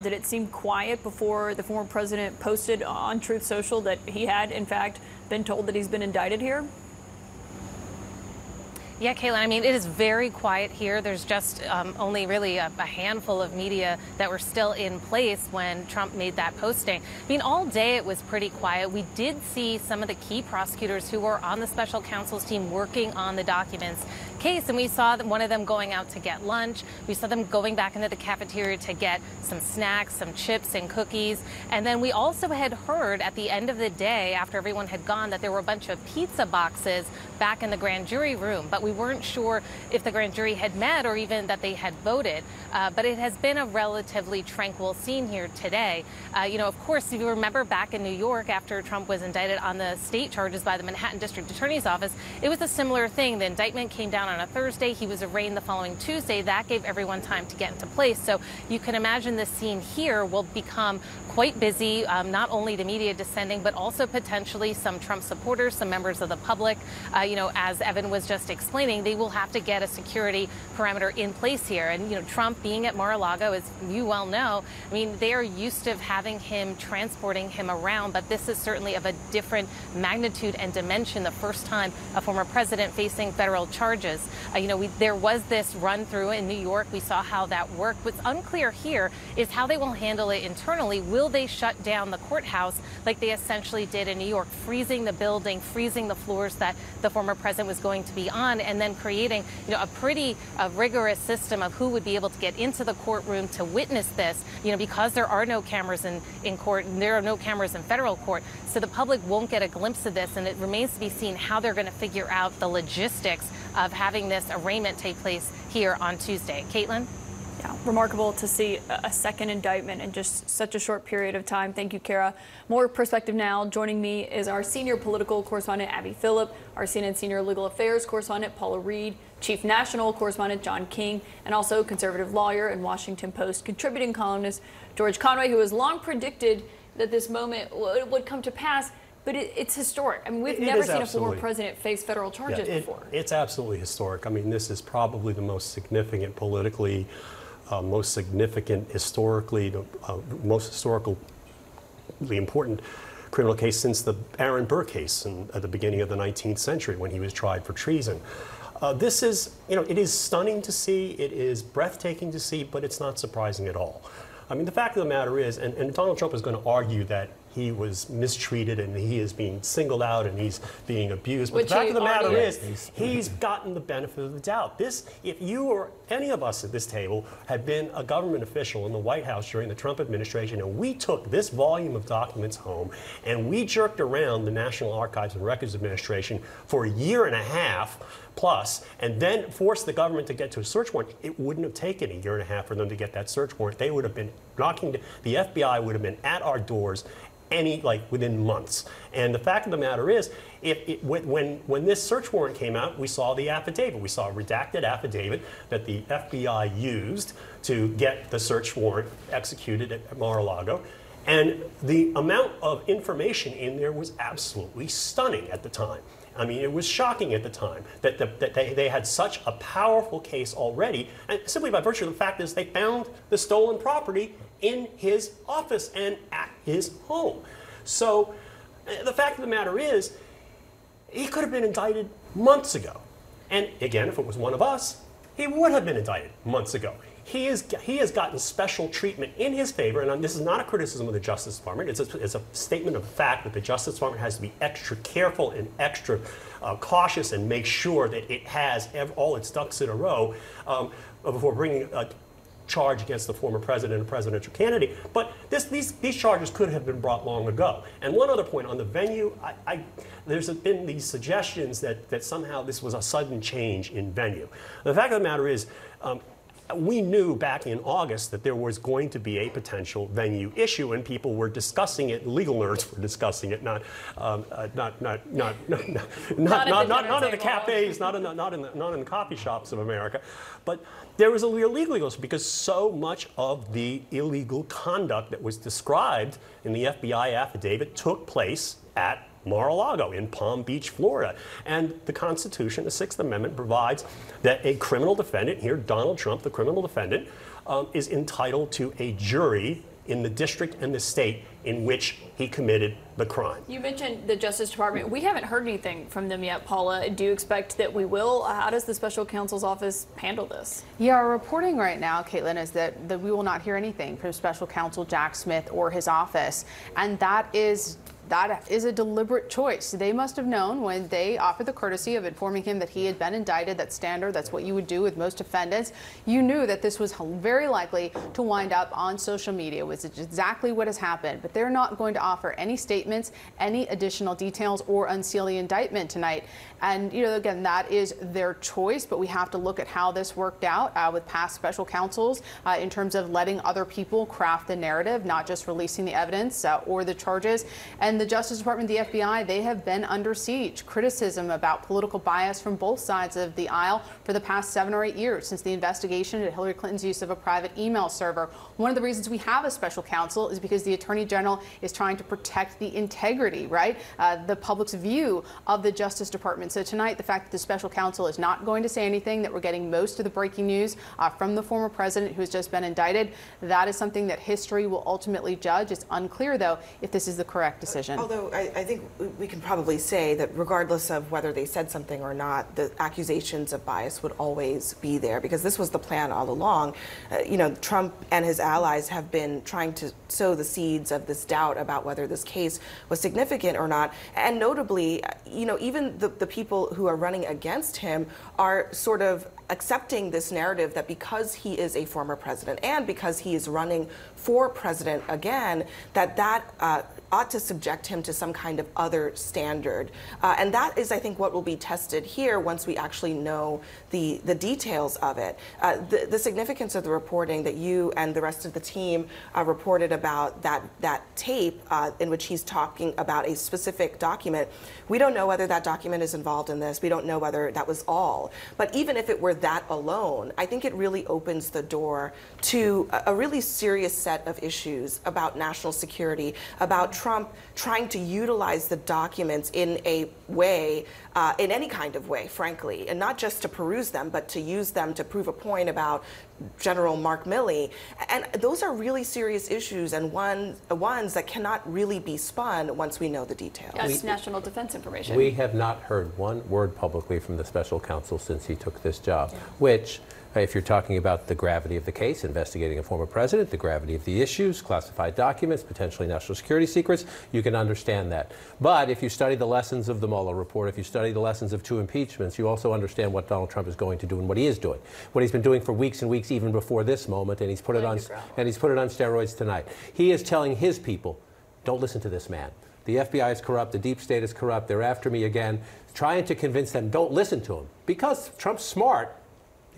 Did it seem quiet before the former president posted on Truth Social that he had, in fact, been told that he's been indicted here? Yeah, Kaitlan, I mean, it is very quiet here. There's just um, only really a, a, handful of media that were still in place when Trump made that posting. I mean, all day it was pretty quiet. We did see some of the key prosecutors who were on the special counsel's team working on the documents case, and we saw one of them going out to get lunch. We saw them going back into the cafeteria to get some snacks, some chips and cookies. And then we also had heard at the end of the day, after everyone had gone, that there were a bunch of pizza boxes back in the grand jury room. But we weren't sure if the grand jury had met or even that they had voted. Uh, but it has been a relatively tranquil scene here today. Uh, you know, of course, if you remember back in New York after Trump was indicted on the state charges by the Manhattan District Attorney's Office, it was a similar thing. The indictment came down on a Thursday. He was arraigned the following Tuesday. That gave everyone time to get into place. So you can imagine the scene here will become quite busy, um, not only the media descending, but also potentially some Trump supporters, some members of the public. Uh, you know, as Evan was just explaining, they will have to get a security parameter in place here. And, you know, Trump being at Mar-a-Lago, as you well know, I mean, they are used to having him transporting him around, but this is certainly of a different magnitude and dimension. The first time a former president facing federal charges. Uh, you know, we, there was this run through in New York. We saw how that worked. What's unclear here is how they will handle it internally. Will they shut down the courthouse like they essentially did in New York, freezing the building, freezing the floors that the former president was going to be on, and then creating, you know, a pretty uh, rigorous system of who would be able to get into the courtroom to witness this, you know, because there are no cameras in, in court and there are no cameras in federal court. So the public won't get a glimpse of this, and it remains to be seen how they're going to figure out the logistics of having this arraignment take place here on Tuesday. Kaitlan? Remarkable to see a second indictment in just such a short period of time. Thank you, Kara. More perspective now. Joining me is our senior political correspondent, Abby Phillip, our CNN senior legal affairs correspondent, Paula Reed, chief national correspondent, John King, and also conservative lawyer and Washington Post contributing columnist, George Conway, who has long predicted that this moment would come to pass. But it, it's historic. I mean, we've it never seen a former president face federal charges yeah, it, before. It's absolutely historic. I mean, this is probably the most significant politically, uh, most significant historically, uh, most historically important criminal case since the Aaron Burr case in, at the beginning of the 19th century when he was tried for treason. Uh, this is, you know, it is stunning to see, it is breathtaking to see, but it's not surprising at all. I mean, the fact of the matter is, and, and Donald Trump is going to argue that he was mistreated and he is being singled out and he's being abused. But Which the fact of the matter is, is, he's gotten the benefit of the doubt. This, if you or any of us at this table had been a government official in the White House during the Trump administration and we took this volume of documents home and we jerked around the National Archives and Records Administration for a year and a half plus, and then forced the government to get to a search warrant, it wouldn't have taken a year and a half for them to get that search warrant. They would have been knocking, the FBI would have been at our doors any like within months. And the fact of the matter is, if it, when when this search warrant came out, we saw the affidavit. We saw a redacted affidavit that the FBI used to get the search warrant executed at Mar-a-Lago. And the amount of information in there was absolutely stunning at the time. I mean, it was shocking at the time that, the, that they, they had such a powerful case already, and simply by virtue of the fact is they found the stolen property in his office and at his home. So uh, the fact of the matter is, he could have been indicted months ago. And again, if it was one of us, he would have been indicted months ago. He, is, he has gotten special treatment in his favor, and this is not a criticism of the Justice Department. It's a, it's a statement of fact that the Justice Department has to be extra careful and extra uh, cautious and make sure that it has all its ducks in a row um, before bringing a charge against the former president and presidential candidate. But this, these, these charges could have been brought long ago. And one other point on the venue, I, I, there's been these suggestions that, that somehow this was a sudden change in venue. The fact of the matter is, um, we knew back in August that there was going to be a potential venue issue, and people were discussing it. Legal nerds were discussing it, not um, uh, not, not, not, not, not, not, not, not, not in the cafes, not in the, not in the, not in the coffee shops of America, but there was a legal issue because so much of the illegal conduct that was described in the FBI affidavit took place at Mar-a-Lago in Palm Beach, Florida. And the Constitution, the Sixth Amendment, provides that a criminal defendant, here Donald Trump, the criminal defendant, um, is entitled to a jury in the district and the state in which he committed the crime. You mentioned the Justice Department. We haven't heard anything from them yet, Paula. Do you expect that we will? How does the special counsel's office handle this? Yeah, our reporting right now, Kaitlan, is that, that we will not hear anything from special counsel Jack Smith or his office. And that is that is a deliberate choice. They must have known when they offered the courtesy of informing him that he had been indicted. That's standard. That's what you would do with most defendants. You knew that this was very likely to wind up on social media, which is exactly what has happened. But they're not going to offer any statements, any additional details, or unseal the indictment tonight. And, you know, again, that is their choice, but we have to look at how this worked out uh, with past special counsels uh, in terms of letting other people craft the narrative, not just releasing the evidence uh, or the charges. And the Justice Department, the FBI, they have been under siege. Criticism about political bias from both sides of the aisle for the past seven or eight years since the investigation into Hillary Clinton's use of a private email server. One of the reasons we have a special counsel is because the Attorney General is trying to protect the integrity, right? Uh, the public's view of the Justice Department. So tonight, the fact that the special counsel is not going to say anything, that we're getting most of the breaking news uh, from the former president who has just been indicted, that is something that history will ultimately judge. It's unclear, though, if this is the correct decision. Although I, I think we can probably say that regardless of whether they said something or not, the accusations of bias would always be there because this was the plan all along. Uh, you know, Trump and his allies have been trying to sow the seeds of this doubt about whether this case was significant or not. And notably, you know, even the, the people who are running against him are sort of accepting this narrative that because he is a former president and because he is running for president again, that that uh, ought to subject him to some kind of other standard. Uh, and that is, I think, what will be tested here once we actually know the, the details of it. Uh, the, the, significance of the reporting that you and the rest of the team uh, reported about that, that tape uh, in which he's talking about a specific document, we don't know whether that document is involved in this. We don't know whether that was all. But even if it were that alone, I think it really opens the door to a, a really serious set of issues about national security, about Trump trying to utilize the documents in a way, uh, in any kind of way, frankly, and not just to peruse them, but to use them to prove a point about General Mark Milley. And those are really serious issues and one, ones that cannot really be spun once we know the details. That's we, national defense information. We have not heard one word publicly from the special counsel since he took this job, yeah. which if you're talking about the gravity of the case, investigating a former president, the gravity of the issues, classified documents, potentially national security secrets, you can understand that. But if you study the lessons of the Mueller report, if you study the lessons of two impeachments, you also understand what Donald Trump is going to do and what he is doing. What he's been doing for weeks and weeks, even before this moment, and he's put it on and he's put it on steroids tonight. He is telling his people, don't listen to this man. The FBI is corrupt, the deep state is corrupt, they're after me again, trying to convince them, don't listen to him. Because Trump's smart,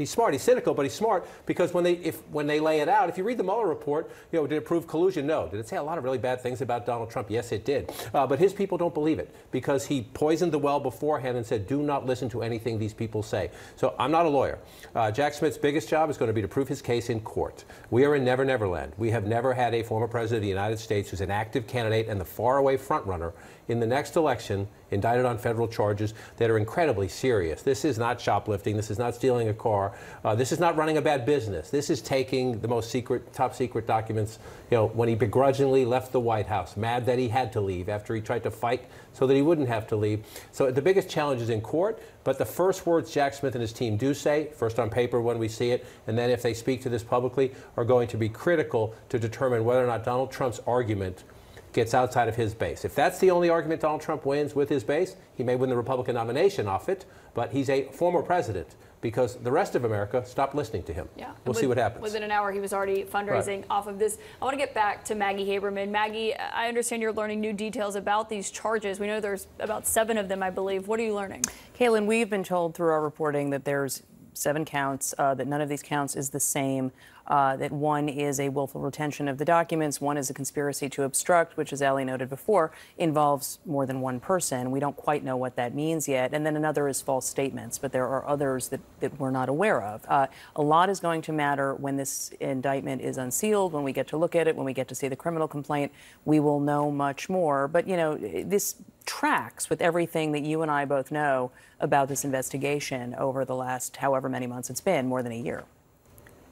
He's smart. He's cynical, but he's smart because when they if when they lay it out, if you read the Mueller report, you know, did it prove collusion? No. Did it say a lot of really bad things about Donald Trump? Yes, it did. Uh, but his people don't believe it because he poisoned the well beforehand and said, "Do not listen to anything these people say." So I'm not a lawyer. Uh, Jack Smith's biggest job is going to be to prove his case in court. We are in Never Never Land. We have never had a former president of the United States who's an active candidate and the faraway frontrunner in the next election indicted on federal charges that are incredibly serious. This is not shoplifting. This is not stealing a car. Uh, this is not running a bad business. This is taking the most secret, top secret documents, you know, when he begrudgingly left the White House, mad that he had to leave after he tried to fight so that he wouldn't have to leave. So the biggest challenge is in court, but the first words Jack Smith and his team do say, first on paper when we see it, and then if they speak to this publicly, are going to be critical to determine whether or not Donald Trump's argument gets outside of his base. If that's the only argument Donald Trump wins with his base, he may win the Republican nomination off it, but he's a former president because the rest of America stopped listening to him. Yeah. We'll see what happens. Within an hour, he was already fundraising right. off of this. I want to get back to Maggie Haberman. Maggie, I understand you're learning new details about these charges. We know there's about seven of them, I believe. What are you learning? Kaitlan, we've been told through our reporting that there's seven counts, uh, that none of these counts is the same uh, that one is a willful retention of the documents, one is a conspiracy to obstruct, which, as Ali noted before, involves more than one person. We don't quite know what that means yet. And then another is false statements, but there are others that, that we're not aware of. Uh, a lot is going to matter when this indictment is unsealed, when we get to look at it, when we get to see the criminal complaint. We will know much more. But, you know, this tracks with everything that you and I both know about this investigation over the last however many months it's been, more than a year.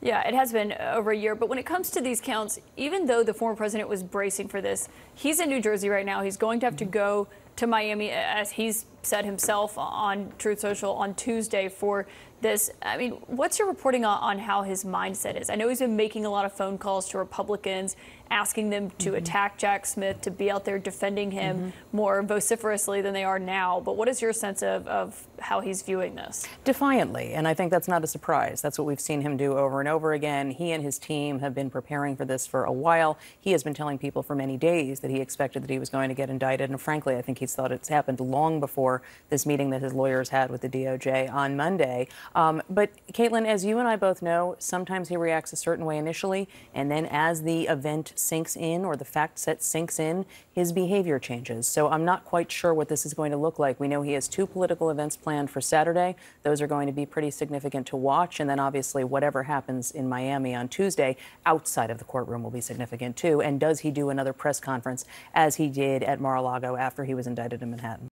Yeah, it has been over a year. But when it comes to these counts, even though the former president was bracing for this, he's in New Jersey right now. He's going to have to mm-hmm. go to Miami, as he's said himself on Truth Social on Tuesday for this. I mean, what's your reporting on, on how his mindset is? I know he's been making a lot of phone calls to Republicans, asking them to attack Jack Smith, to be out there defending him more vociferously than they are now. But what is your sense of, of how he's viewing this? Defiantly, and I think that's not a surprise. That's what we've seen him do over and over again. He and his team have been preparing for this for a while. He has been telling people for many days that he expected that he was going to get indicted, and frankly, I think he's thought it's happened long before this meeting that his lawyers had with the DOJ on Monday. Um, but Kaitlan, as you and I both know, sometimes he reacts a certain way initially, and then as the event sinks in or the fact set sinks in, his behavior changes. So I'm not quite sure what this is going to look like. We know he has two political events planned for Saturday. Those are going to be pretty significant to watch. And then obviously, whatever happens in Miami on Tuesday outside of the courtroom will be significant too. And does he do another press conference as he did at Mar a Lago after he was indicted in Manhattan?